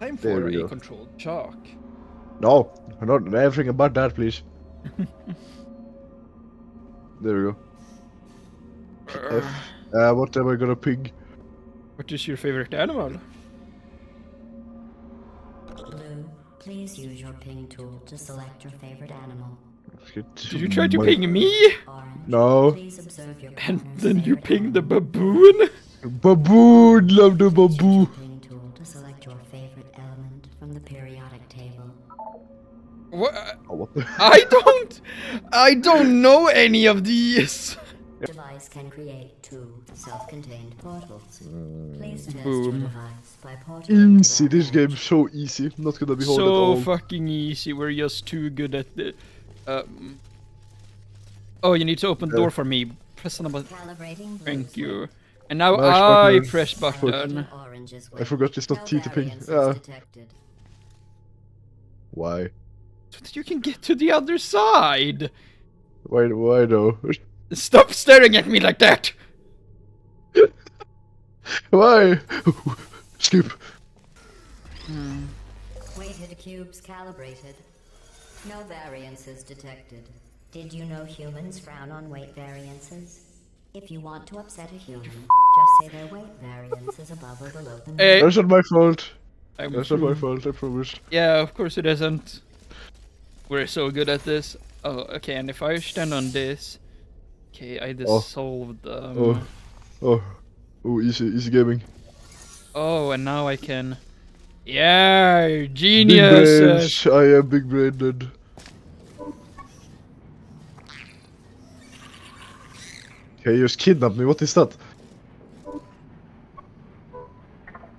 Time There for we a go. controlled shock. No, not everything about that, please. there we go. F. Uh, what am I gonna ping? What is your favorite animal? Blue, please use your ping tool to select your favorite animal. Did you try to My- ping me? Orange, No. please observe your And then you favorite pinged the baboon? Baboon, love the baboon. ping tool to select your favorite element from the periodic table. What? Oh, what the? I don't. I don't know any of these. Device can create two self-contained portals. Please test Boom. your device by porting it to Easy, this edge. game's so easy. Not gonna be hard at all. So fucking easy. We're just too good at the. Um. Oh, you need to open Yeah. door for me. Press on the button. Thank you. And now Mash I button. press button. I forgot it's not No T to ping. variance Yeah. Why? So that you can get to the other side. Why? Why though? Stop staring at me like that. Why? Skip. Weighted cubes calibrated. No variances detected. Did you know humans frown on weight variances? If you want to upset a human, just say their weight variance is above or below the Eh, That's not my fault. I'm That's not my fault. I promise. Yeah, of course it isn't. We're so good at this. Oh, okay, and if I stand on this... Okay, I oh. dissolved them. Oh. Oh. Oh, easy, easy gaming. Oh, and now I can... Yeah, genius! I am big brained. Okay, you just kidnapped me. What is that?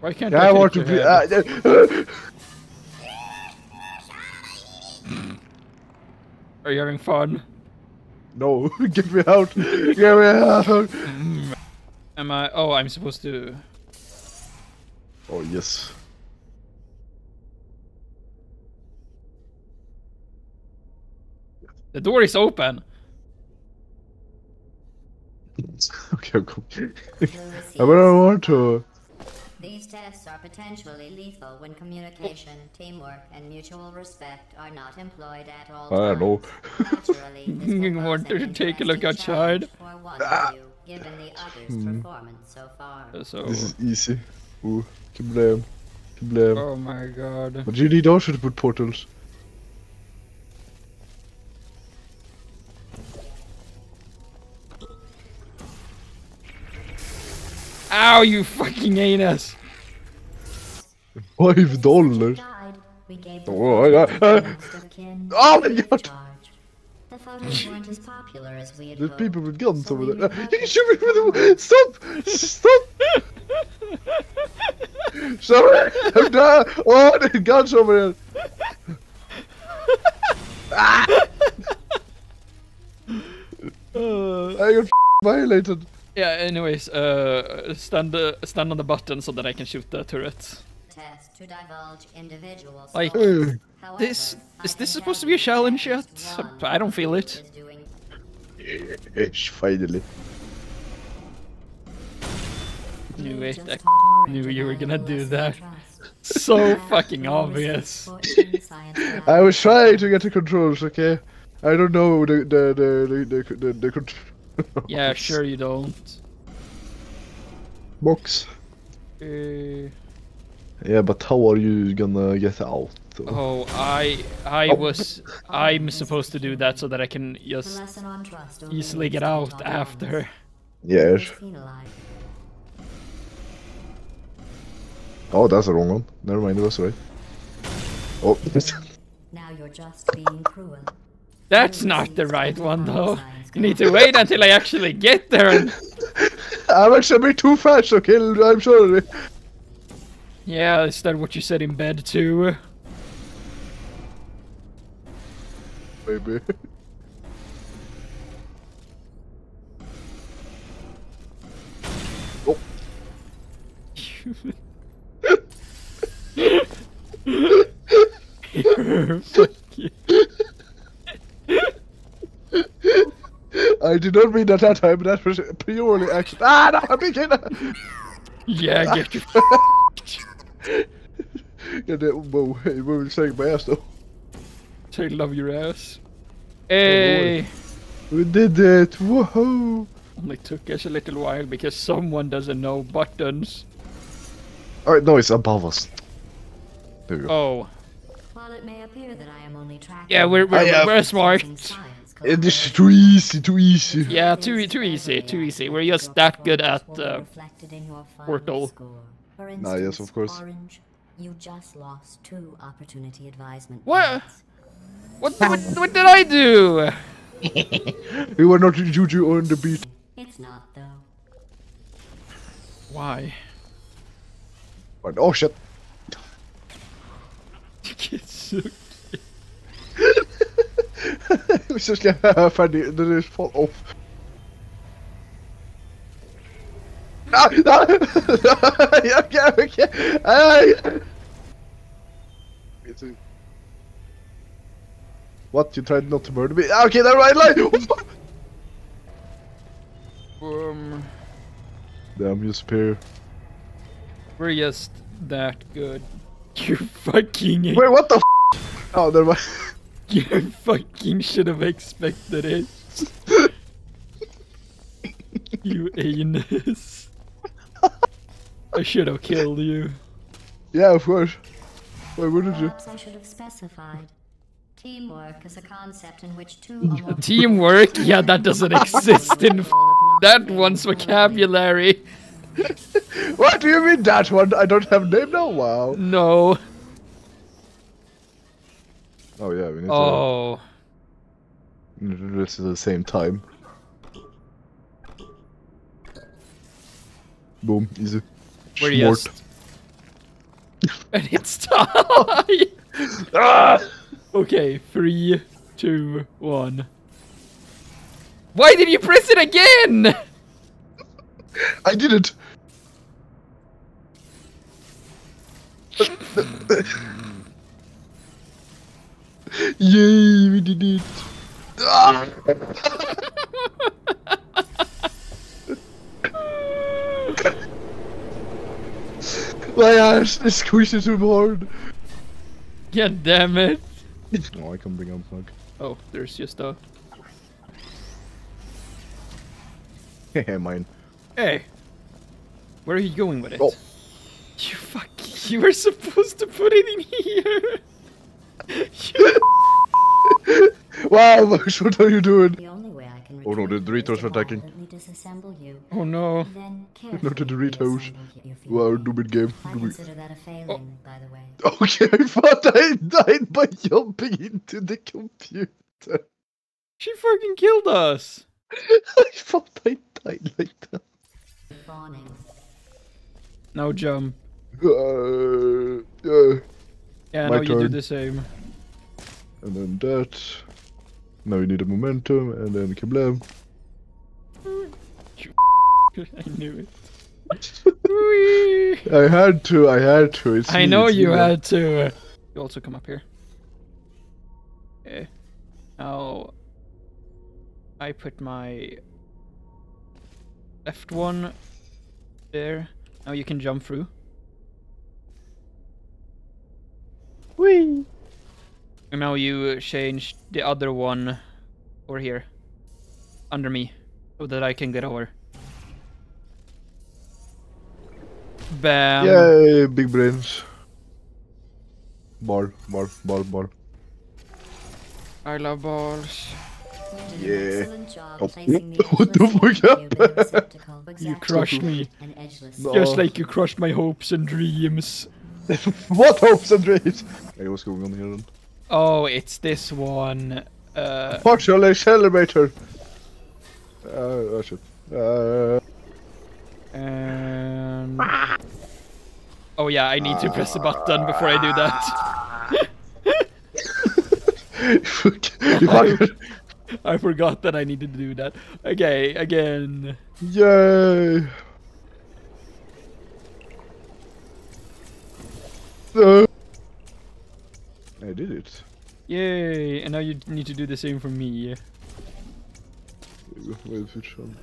Why can't Yeah, I I want to be. Are you having fun? no, get me out. Get me out. Mm. Am I... Oh, I'm supposed to... Oh yes. The door is open! okay, I'm coming. I don't want to. These tests are potentially lethal when communication, teamwork, and mutual respect are not employed at all I times. know. Naturally, this will You want to take a look outside? For one Ah. of you, given the other's performance so far. So... This is easy. Ooh, problem. Problem. Oh my god. But you need also to put portals. Ow, you fucking anus! Five dollars. Died. We gave Oh, I got- uh, next of Oh my free God. The photos weren't as popular as we had There's hoped, people with guns so over there. You can shoot me with the Stop! Stop! Sorry! I'm down! Oh, the guns over there! Uh, I got violated. Yeah, anyways, uh, stand, uh, stand on the button so that I can shoot the turret. test to divulge individual Like, souls. Uh, This- is I this supposed to be a challenge yet? just I don't feel it. is doing Ish, finally. Knew Blue it. I knew you were gonna do that. So fucking you will receive obvious. I was trying to get the controls, okay? I don't know the the the the the, the, the control. Yeah, sure you don't. Box. Uh, Yeah, but how are you gonna get out? though? oh, I I Oh. was I'm supposed to do that so that I can just lesson on trust only easily get out after. once. Yes. Oh, that's the wrong one. Never mind, it was right. Oh. Now you're just being cruel. That's not the right one though. You need to wait until I actually get there. And... I'm actually a bit too fast, okay? I'm sorry. Yeah, is that what you said in bed too? Maybe. Oh. Fuck you. I did not mean that that time, that was purely accident. Ah, no, I'm beginning! Yeah, get your Yeah, that, whoa, hey, what were you saying my ass though? I love your ass. Hey! We did it! Whoa! Only took us a little while because someone doesn't know buttons. Alright, no, it's above us. There we go. Oh. While it may appear that I am only tracking Yeah, we're we're, I have- we're smart. Science Eh, this is too easy, too easy. Yeah, too too easy, too easy. We're just that good at uh, Portal. For Ah, yes, of course. Orange, you just lost two opportunity advisement. What? what, what what did I do? We were not Juju on the beat. It's not though. Why? But, oh shit. It's so Vi ska släppa färdig, den är fall off. Ah, ah, okay, okay. Ay. What? You tried not to murder me? Okay, never mind. Lie. Um, Damn, you superior. we're just that good. You fucking Wait, what the? F oh, never mind. You fucking should have expected it. you anus. I should have killed you. Yeah, of course. Why wouldn't you? Perhaps I should have specified. Teamwork is a concept in which two or more Teamwork? Yeah, that doesn't exist in f- that one's vocabulary. What do you mean that one? I don't have name now. Wow. No. Oh yeah, we need Oh. to Oh. do this at the same time. Boom, easy. We're Smart. just. And it's time! Ah! Okay, three, two, one. Why did you press it again? I did it. Did it. Ah! My ass is squeezing too hard. God damn it. Oh, I can bring up Mug. Oh, there's just a. Hey, mine. Hey. Where are you going with it? Oh. You fuck. You were supposed to put it in here. Wow, Max, what are you doing? The only way I can Oh no, the retrieve you Doritos are attacking. disassemble you, oh no. then Not the carefully Doritos. reassemble you if you Wow, need. stupid game. I Stupid. consider that a failing, Oh. by the way. Okay, I thought I died by jumping into the computer. She fucking killed us. I thought I died like that. Fawning. Now jump. Uh, uh, Yeah, My now you do the same. and then that. Now we need a momentum, and then kablam. I knew it. Whee! I had to, I had to. It's I me, know it's you me. had to. You also come up here. Okay. Now I put my left one there. Now you can jump through. Whee! And now you change the other one over here. Under me. So that I can get over. Bam. Yay, big brains. Ball, ball, ball, ball. I love balls. Yeah. job Oh, what the fuck cube in the happened? You crushed me. No. Just like you crushed my hopes and dreams. what hopes and dreams? Hey, what's going on here then? Oh, it's this one. Uh, Partial accelerator. Uh, oh shit. Uh, and... Oh yeah, I need to press the button before I do that. fucker. I forgot that I needed to do that. Okay, again. Yay! Uh, I did it. Yay! And now you need to do the same for me. Wait, which one?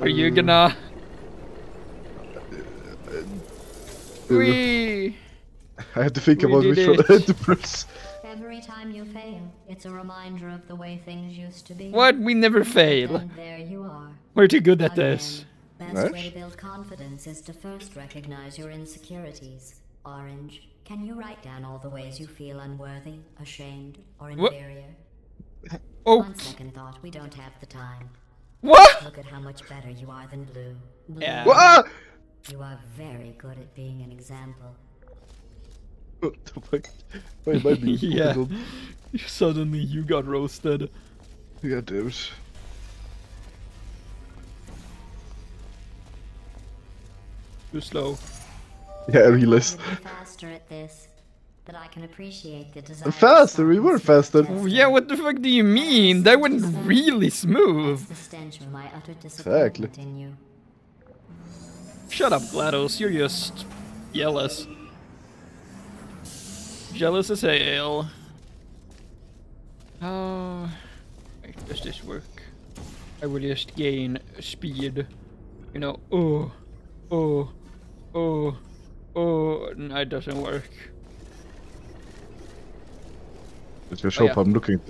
Are you um, gonna... Uh, we. I have to think We about did which one. I had to press. Every time you fail, it's a reminder of the way things used to be. What? We never fail. And there you are. We're too good at Again. this. Best Nice. way to build confidence is to first recognize your insecurities. Orange, can you write down all the ways you feel unworthy, ashamed, or What? inferior? Oh, On second thought, we don't have the time. what? Look at how much better you are than Blue. Blue, Yeah. Ah! you are very good at being an example. What the fuck? Wait, might be. yeah. Suddenly you got roasted. Yeah, damn Too slow. Yeah, I I realized. wanted to be faster at this, but I can appreciate the desire. to Faster? We were faster. see Oh, test yeah, what the fuck do you mean? That went really smooth. That's the stench of my utter disappointment in you. Shut up, GLaDOS. You're just jealous. Jealous as hell. Ah, How wait, does this work? I will just gain speed. You know, oh, oh, oh, oh. No, it doesn't work. Let's go shop. yeah. I'm looking.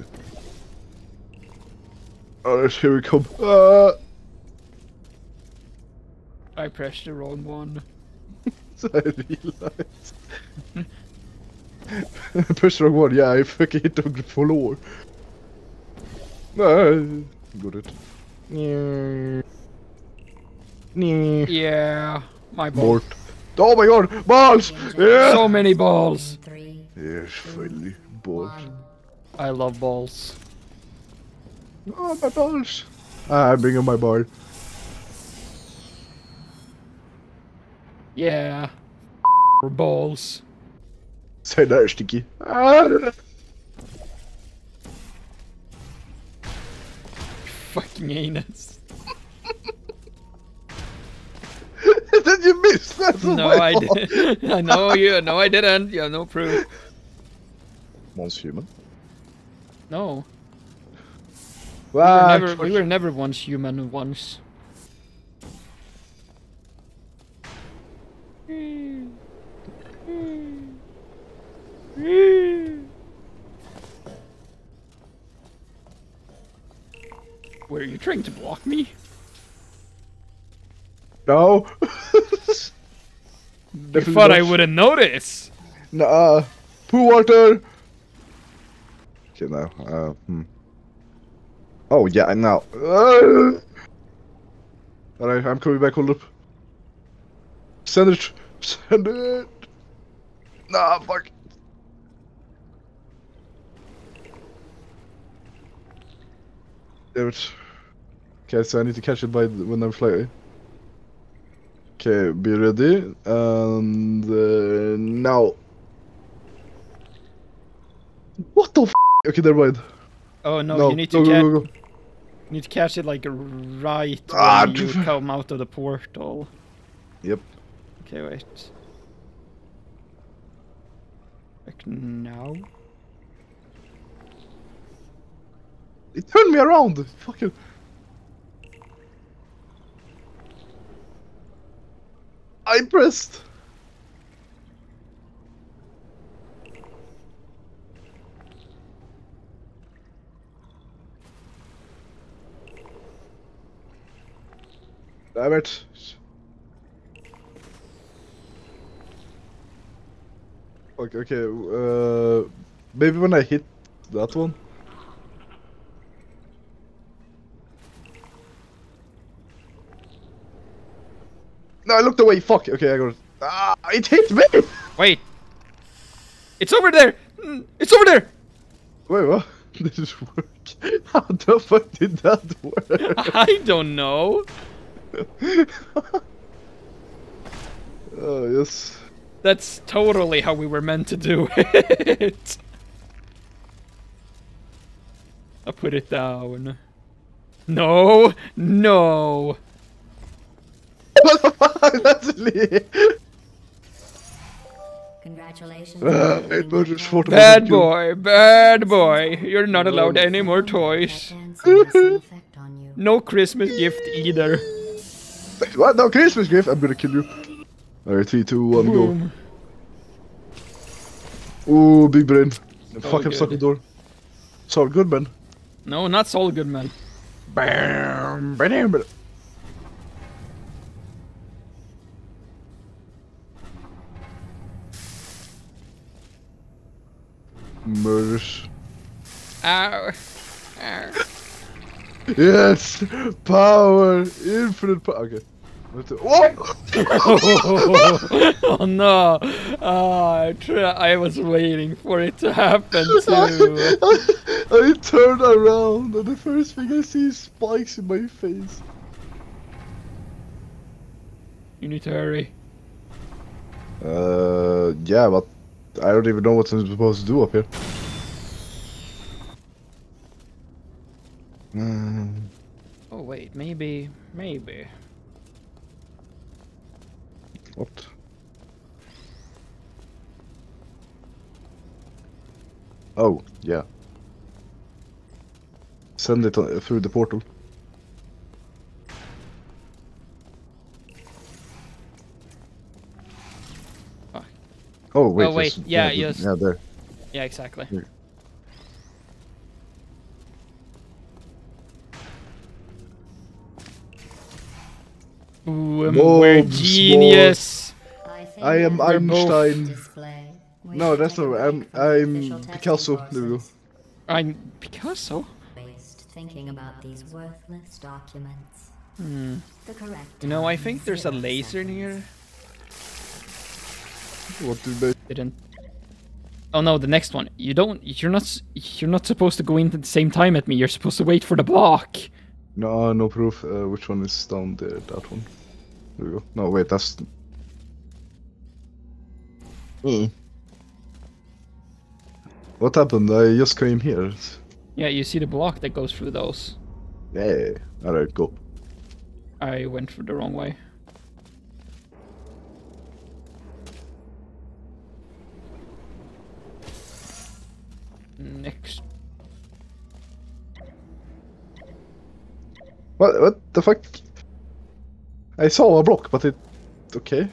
Oh, here we come. Ah! I pressed the wrong one. So I realized. Push the wrong one. Yeah, I fucking hit the floor. No, got it. Yeah. Yeah. My ball. Mort. Oh my god, balls! Yeah! So many balls. Three, Yes, finally, balls. I love balls. Oh, my balls! Ah, I'm bringing my ball. Yeah. Balls. Say där, Sticky. Ah! Fucking anus. Did you miss that? Oh No, I did. I know you. No, I didn't. You have no proof. Once human. No. We were, never, we were never once human once. Were you trying to block me? No. You thought I wouldn't notice. Nah. Poo water. Okay, now. Uh, hmm. Oh yeah, now. Uh, Alright, I'm coming back. Hold up. Send it. Send it. Nah, fuck. Damn it. Okay, so I need to catch it by when I'm flying. Okay, be ready. And uh, now. What the f? Okay, never mind. Oh no, no, you need to go, go, go. You need to catch it like right Ah, when you come out of the portal. Yep. Okay, wait. Like now? It turned me around. Fucking. I pressed. Damn it. Okay, okay, uh, maybe when I hit that one. No, I looked away. Fuck. Okay, I got it. Ah, it hit me. Wait! It's over there! Mm, It's over there! Wait, what? Did it work? How the fuck did that work? I don't know. oh yes. That's totally how we were meant to do it. I put it down. No, no. What the fuck? That's Lee. Congratulations. Uh, on it winning was that just for. Bad boy, bad boy. You're not allowed any more toys. dancing has some effect on you. No Christmas gift either. What? No Christmas gift. I'm gonna kill you. Alright, three, two, one, go. Boom. Oh, big brain. Fuck, I'm good. stuck the door. Saul Goodman. No, not Saul Goodman. Bam, bam, bam. Murders. Ow. Ow. Yes! Power! Infinite power. Okay. Wait, Oh! oh no! Oh, I, tra- I was waiting for it to happen too. I turn around and the first thing I see is spikes in my face. You need to hurry. Uh, yeah, but I don't even know what I'm supposed to do up here. Mm, Oh wait, maybe, maybe. what? Oh, yeah. Send it through the portal. Oh wait. Oh, wait, yes, yeah, yes. Yeah, there. Yeah, exactly. Here. Ooh, um, Whoa, we're genius. I, I am Einstein. No, that's not. break I'm from the official I'm Picasso. There we go. I'm Picasso. Waste thinking about these worthless documents. Hmm. The correct. You know, I think there's a laser in here. What did they? Didn't. Oh no, the next one. You don't. You're not. You're not supposed to go in at the same time at me. You're supposed to wait for the block. No, no proof. Uh, which one is down there? That one. There we go. No, wait, that's. Hmm. What happened? I just came here. Yeah, you see the block that goes through those. Yeah. Alright, go. I went for the wrong way. Next. What? What the fuck? I saw a block, but it. Okay.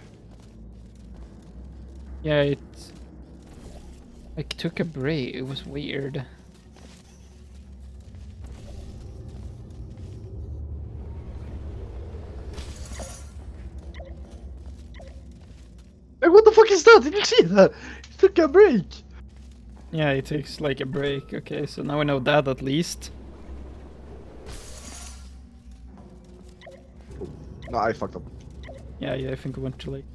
Yeah, it. I took a break. It was weird. Like, what the fuck is that? Did you see that? He took a break. Yeah, it takes like a break. Okay, so now I know that at least. No, I fucked up. Yeah, yeah, I think I went too late.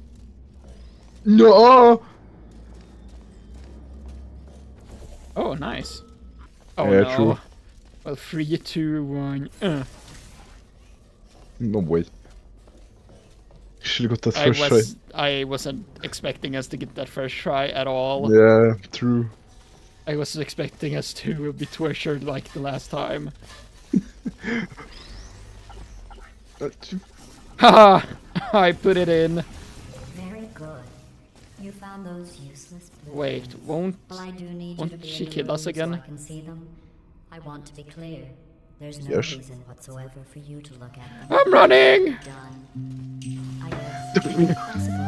No. Oh, nice. Oh Yeah, no. true. Well, three, two, one. Uh. No way. Should have got that I first was I wasn't expecting us to get that first try at all. Yeah, true. I was expecting us to be tortured like the last time. Haha! I put it in. Very good. You found those useless. Wait, won't Well, I do need won't to be she in kill us again? So I can see them. I want to be clear. There's no Yes. reason whatsoever for you to look at them. I'm running? Done. I guess.